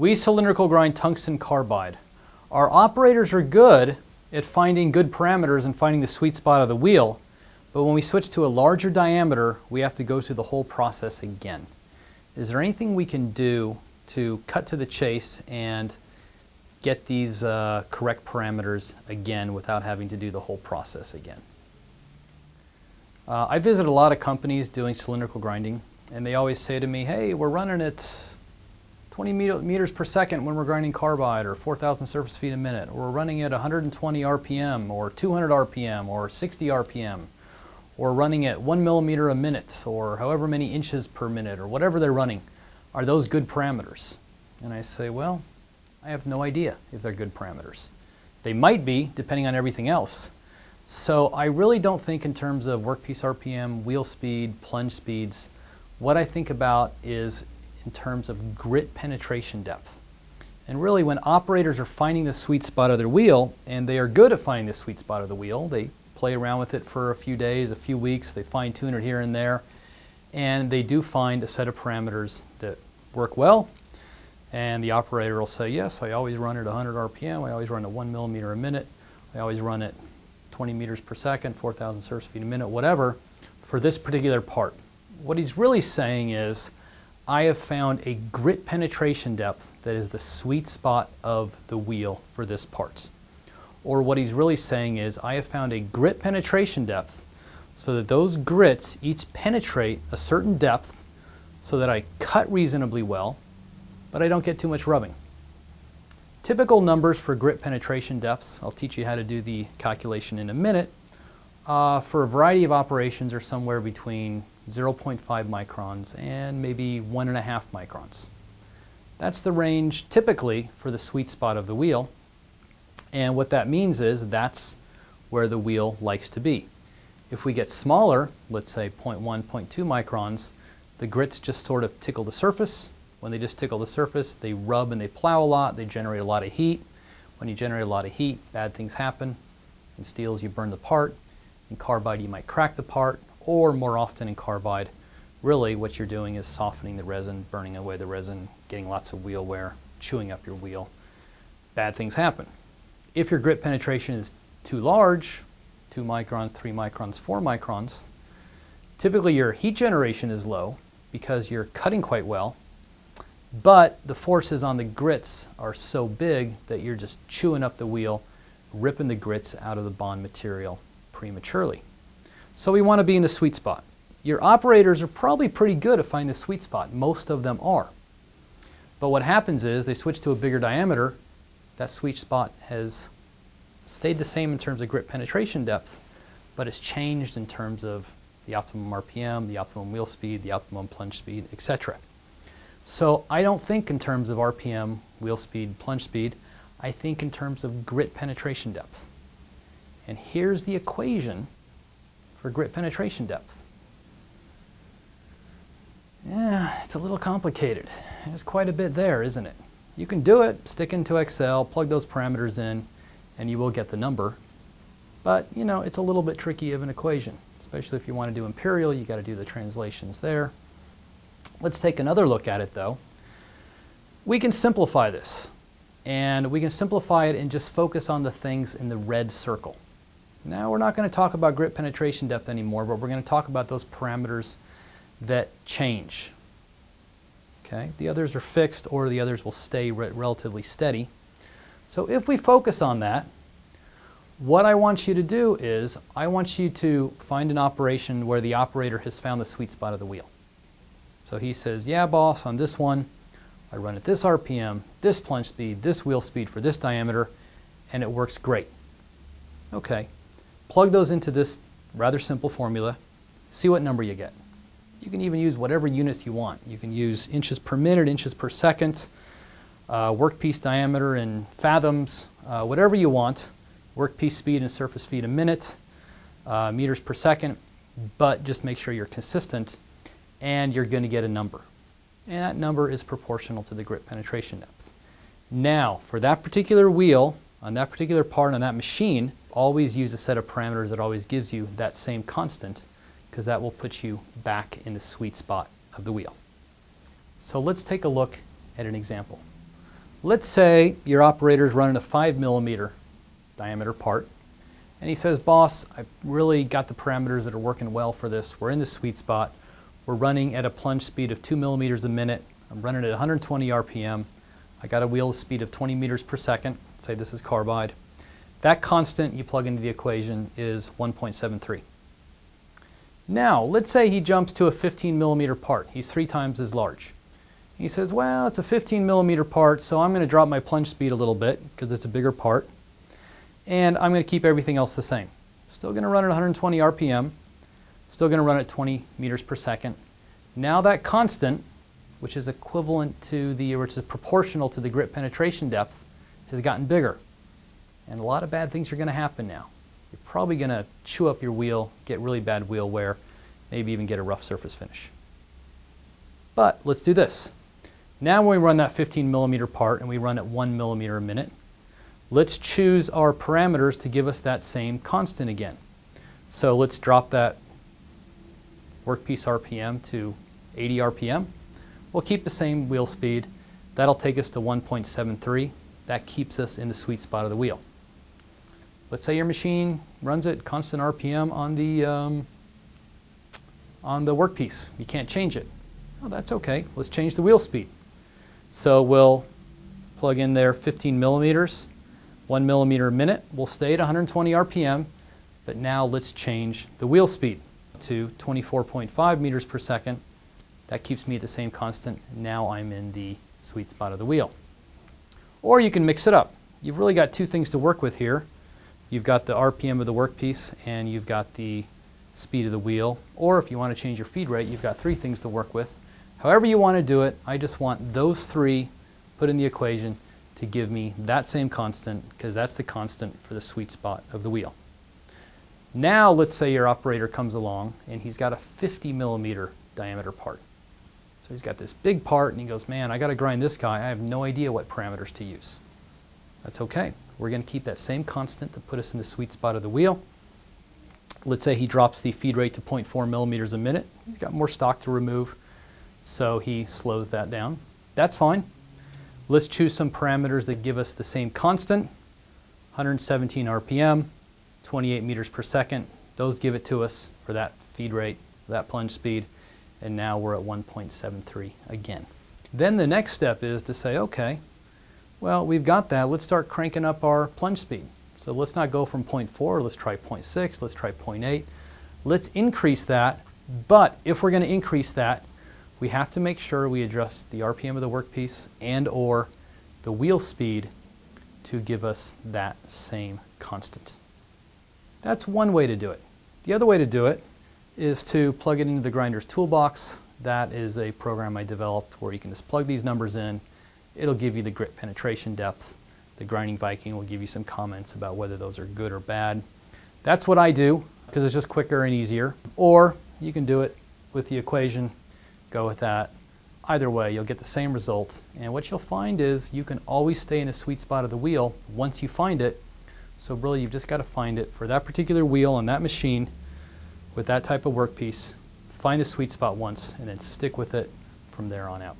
We cylindrical grind tungsten carbide. Our operators are good at finding good parameters and finding the sweet spot of the wheel, but when we switch to a larger diameter, we have to go through the whole process again. Is there anything we can do to cut to the chase and get these uh, correct parameters again without having to do the whole process again? Uh, I visit a lot of companies doing cylindrical grinding, and they always say to me, hey, we're running at 20 meters per second when we're grinding carbide, or 4,000 surface feet a minute, or we're running at 120 RPM, or 200 RPM, or 60 RPM, or running at one millimeter a minute, or however many inches per minute, or whatever they're running. Are those good parameters? And I say, well, I have no idea if they're good parameters. They might be, depending on everything else. So I really don't think in terms of workpiece RPM, wheel speed, plunge speeds. What I think about is in terms of grit penetration depth. And really when operators are finding the sweet spot of their wheel, and they are good at finding the sweet spot of the wheel, they play around with it for a few days, a few weeks, they fine tune it here and there, and they do find a set of parameters that work well, and the operator will say, yes, I always run at 100 RPM, I always run at 1 millimeter a minute, I always run at 20 meters per second, 4,000 surface feet a minute, whatever, for this particular part. What he's really saying is, I have found a grit penetration depth that is the sweet spot of the wheel for this part. Or what he's really saying is, I have found a grit penetration depth so that those grits each penetrate a certain depth so that I cut reasonably well, but I don't get too much rubbing. Typical numbers for grit penetration depths, I'll teach you how to do the calculation in a minute, uh, for a variety of operations are somewhere between 0.5 microns and maybe 1.5 microns. That's the range typically for the sweet spot of the wheel. And what that means is that's where the wheel likes to be. If we get smaller, let's say 0.1, 0.2 microns, the grits just sort of tickle the surface when they just tickle the surface, they rub and they plow a lot, they generate a lot of heat. When you generate a lot of heat, bad things happen. In steels, you burn the part. In carbide, you might crack the part, or more often in carbide, really what you're doing is softening the resin, burning away the resin, getting lots of wheel wear, chewing up your wheel. Bad things happen. If your grit penetration is too large, 2 microns, 3 microns, 4 microns, typically your heat generation is low because you're cutting quite well but the forces on the grits are so big that you're just chewing up the wheel, ripping the grits out of the bond material prematurely. So we want to be in the sweet spot. Your operators are probably pretty good at finding the sweet spot. Most of them are. But what happens is they switch to a bigger diameter, that sweet spot has stayed the same in terms of grit penetration depth, but it's changed in terms of the optimum RPM, the optimum wheel speed, the optimum plunge speed, etc. So I don't think in terms of RPM, wheel speed, plunge speed. I think in terms of grit penetration depth. And here's the equation for grit penetration depth. Yeah, it's a little complicated. There's quite a bit there, isn't it? You can do it, stick into Excel, plug those parameters in, and you will get the number. But, you know, it's a little bit tricky of an equation, especially if you want to do imperial, you got to do the translations there. Let's take another look at it though. We can simplify this and we can simplify it and just focus on the things in the red circle. Now we're not going to talk about grit penetration depth anymore, but we're going to talk about those parameters that change. Okay, the others are fixed or the others will stay re relatively steady. So if we focus on that, what I want you to do is I want you to find an operation where the operator has found the sweet spot of the wheel. So he says, yeah, boss, on this one, I run at this RPM, this plunge speed, this wheel speed for this diameter, and it works great. Okay, plug those into this rather simple formula, see what number you get. You can even use whatever units you want. You can use inches per minute, inches per second, uh, workpiece diameter in fathoms, uh, whatever you want, workpiece speed and surface feet a minute, uh, meters per second, but just make sure you're consistent and you're going to get a number. And that number is proportional to the grit penetration depth. Now, for that particular wheel, on that particular part on that machine, always use a set of parameters that always gives you that same constant because that will put you back in the sweet spot of the wheel. So let's take a look at an example. Let's say your operator is running a 5 millimeter diameter part, and he says, boss, I've really got the parameters that are working well for this. We're in the sweet spot. We're running at a plunge speed of 2 millimeters a minute. I'm running at 120 RPM. I got a wheel speed of 20 meters per second. Say this is carbide. That constant you plug into the equation is 1.73. Now, let's say he jumps to a 15 millimeter part. He's three times as large. He says, well, it's a 15 millimeter part, so I'm going to drop my plunge speed a little bit because it's a bigger part. And I'm going to keep everything else the same. Still going to run at 120 RPM. Still going to run at 20 meters per second. Now that constant, which is equivalent to the, which is proportional to the grit penetration depth, has gotten bigger. And a lot of bad things are going to happen now. You're probably going to chew up your wheel, get really bad wheel wear, maybe even get a rough surface finish. But let's do this. Now when we run that 15 millimeter part and we run at one millimeter a minute, let's choose our parameters to give us that same constant again. So let's drop that workpiece RPM to 80 RPM. We'll keep the same wheel speed. That'll take us to 1.73. That keeps us in the sweet spot of the wheel. Let's say your machine runs at constant RPM on the, um, on the workpiece. You can't change it. Oh, that's okay. Let's change the wheel speed. So we'll plug in there 15 millimeters, one millimeter a minute. We'll stay at 120 RPM, but now let's change the wheel speed to 24.5 meters per second. That keeps me at the same constant. Now I'm in the sweet spot of the wheel. Or you can mix it up. You've really got two things to work with here. You've got the RPM of the workpiece and you've got the speed of the wheel. Or if you want to change your feed rate, you've got three things to work with. However you want to do it, I just want those three put in the equation to give me that same constant because that's the constant for the sweet spot of the wheel. Now let's say your operator comes along and he's got a 50 millimeter diameter part. So he's got this big part and he goes, man, I got to grind this guy. I have no idea what parameters to use. That's okay. We're going to keep that same constant to put us in the sweet spot of the wheel. Let's say he drops the feed rate to 0.4 millimeters a minute. He's got more stock to remove. So he slows that down. That's fine. Let's choose some parameters that give us the same constant, 117 RPM, 28 meters per second. Those give it to us for that feed rate, that plunge speed, and now we're at 1.73 again. Then the next step is to say, okay, well, we've got that. Let's start cranking up our plunge speed. So let's not go from 0.4, let's try 0.6, let's try 0.8. Let's increase that, but if we're going to increase that, we have to make sure we adjust the RPM of the workpiece and or the wheel speed to give us that same constant. That's one way to do it. The other way to do it is to plug it into the grinder's toolbox. That is a program I developed where you can just plug these numbers in. It'll give you the grit penetration depth. The grinding Viking will give you some comments about whether those are good or bad. That's what I do because it's just quicker and easier. Or you can do it with the equation go with that. Either way, you'll get the same result. And what you'll find is you can always stay in a sweet spot of the wheel once you find it. So really, you've just got to find it for that particular wheel on that machine with that type of workpiece. Find the sweet spot once and then stick with it from there on out.